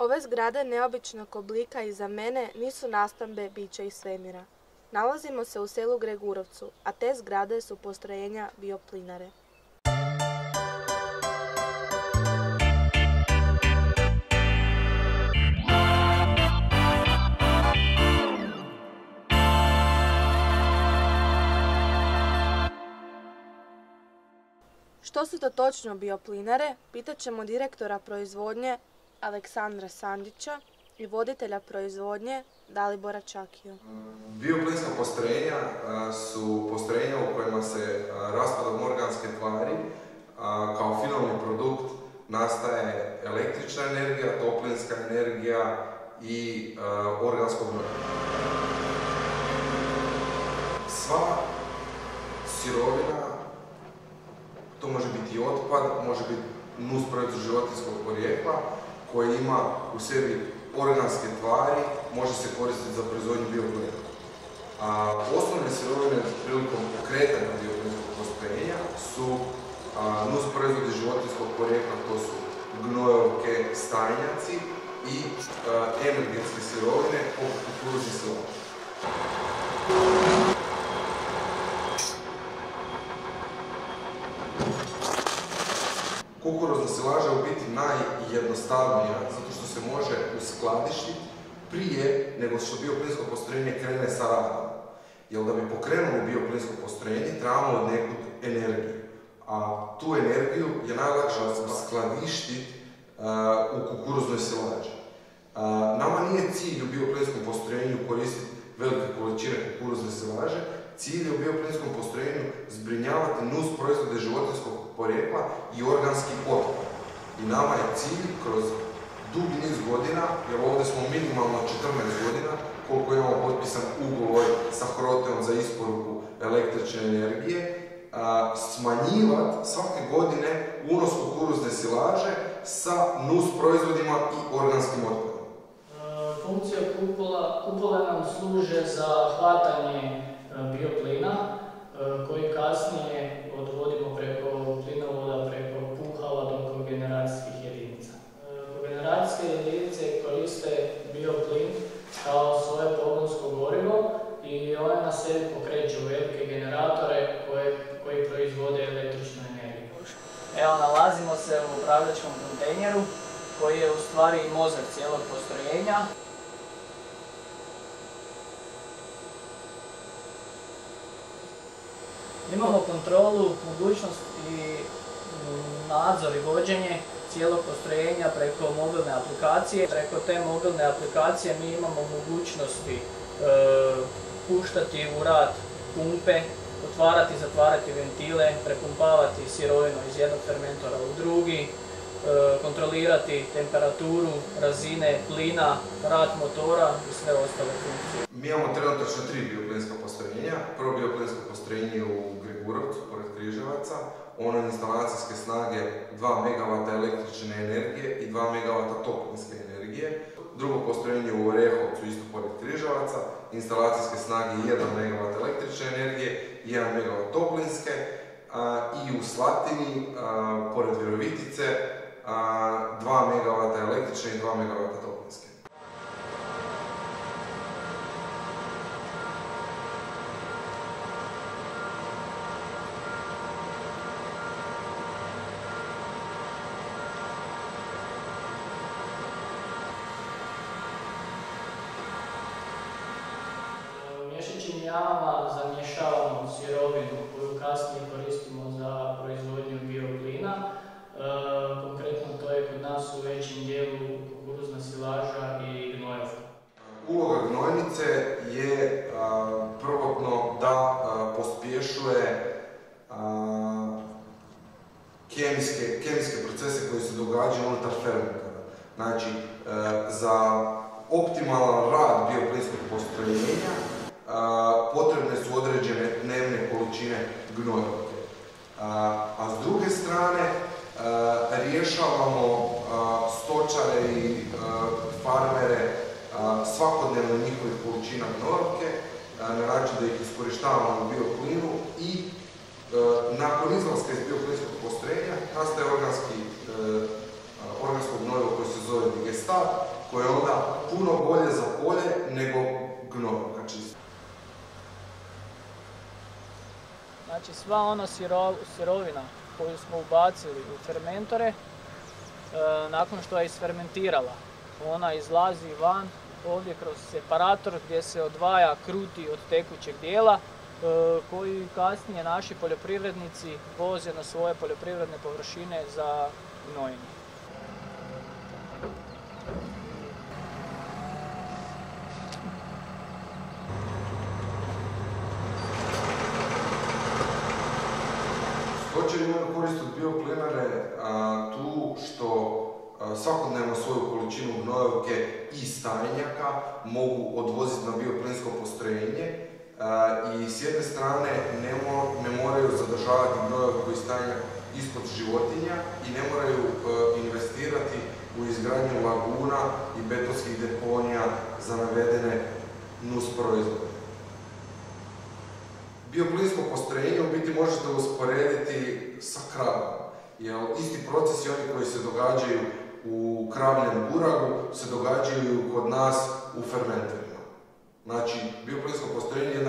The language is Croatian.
Ove zgrade neobičnog oblika iza mene nisu nastambe bića iz svemira. Nalazimo se u selu Gregurovcu, a te zgrade su postrojenja bioplinare. Što su to točno bioplinare, pitat ćemo direktora proizvodnje Aleksandra Sandića i voditelja proizvodnje Dalibora Čakiju. Bioplinska postrojenja su postrojenja u kojima se raspadom organske tvari kao finalni produkt nastaje električna energija, toplinska energija i organsko gnojivo. Sva sirovina, to može biti otpad, može biti nus proizvod životinskog porijekla, koji ima u sebi organske tvari, može se koristiti za proizvodnju bioplina. A osnovne sirovine prilikom pokretanja bioplinskog postrojenja su nus proizvodi životinskog porijekla, to su gnojovke, stajnjaci i energetske sirovine poput kukuruzni Kukuruzna silaža je u biti najjednostavnija, zato što se može uskladištiti prije nego što bioplinsko postrojenje krene sa radom. Jer da bi pokrenulo bioplinsko postrojenje, trebamo od nekud energiju. A tu energiju je najlakše skladištiti u kukuruznoj silaži. nama nije cilj u bioplinskom postrojenju koristiti velike količine kukuruzne silaže, cilj je u bioplinskom postrojenju zbrinjavati nus proizvode životinskog porijekla i organski otpad. I nama je cilj kroz dugi niz godina, jer ovdje smo minimalno 14 godina, koliko imamo potpisan ugovor sa Hroteom za isporuku električne energije, smanjivati svake godine unos kukuruzne silaže sa nus proizvodima i organskim otpadom. E, funkcija kupola, kupola nam služe za hvatanje e, bioplina Kogeneracijske jedinice koriste bioplin kao svoje pogonsko gorivo i one na sebi pokreću velike generatore koji proizvode električnu energiju. Evo, nalazimo se u upravljačkom kontejneru koji je u stvari mozak cijelog postrojenja. Imamo kontrolu, mogućnost i nadzor i vođenje cijelog postrojenja preko mobilne aplikacije. Preko te mobilne aplikacije mi imamo mogućnosti e, puštati u rad pumpe, otvarati i zatvarati ventile, prepumpavati sirovinu iz jednog fermentora u drugi, E, kontrolirati temperaturu, razine plina, rad motora i sve ostale funkcije. Mi imamo trenutno tri bioplinska postrojenja. Prvo bioplinsko postrojenje u Gregurovcu, pored Križevaca. Ono instalacijske snage 2 MW električne energije i 2 MW toplinske energije. Drugo postrojenje u Orehovcu, isto pored Križevaca, instalacijske snage 1 MW električne energije, 1 MW toplinske. I u Slatini, pored Virovitice, 2 MW električne i 2 MW toplinske. Mješećim jamama zamješavamo sirovinu koju kasnije koristimo za proizvodnju bioplina u većem dijelu kukuruzna silaža i gnojevka. Uloga gnojnice je prvotno da pospješuje kemijske, procese koji se događaju unutar fermentara. Znači, za optimalan rad bioplinskog postrojenja potrebne su određene dnevne količine gnojevke. A s druge strane, rješavamo stočare i farmere svakodnevno njihovih količina gnojevke na način da ih iskorištavamo u bioplinu i nakon izlaska iz bioplinskog postrojenja nastaje organski organskog gnojiva koji se zove digestat, koje je onda Znači sva ona sirovina koju smo ubacili u fermentore, e, nakon što je isfermentirala, ona izlazi van ovdje kroz separator gdje se odvaja kruti od tekućeg dijela E, koji kasnije naši poljoprivrednici voze na svoje poljoprivredne površine za gnojenje. Stočari imaju korist od bioplinare tu što svakodnevno svoju količinu gnojevke i stajnjaka mogu odvoziti na bioplinsko postrojenje i s jedne strane ne, moraju zadržavati gnojev koji stanja ispod životinja i ne moraju e, investirati u izgradnju laguna i betonskih deponija za navedene nus proizvode. Bioplinsko postrojenje u biti možete usporediti sa kravom, jer isti procesi oni koji se događaju u kravljem buragu se događaju kod nas u fermenterima. Znači, bioplinsko postrojenje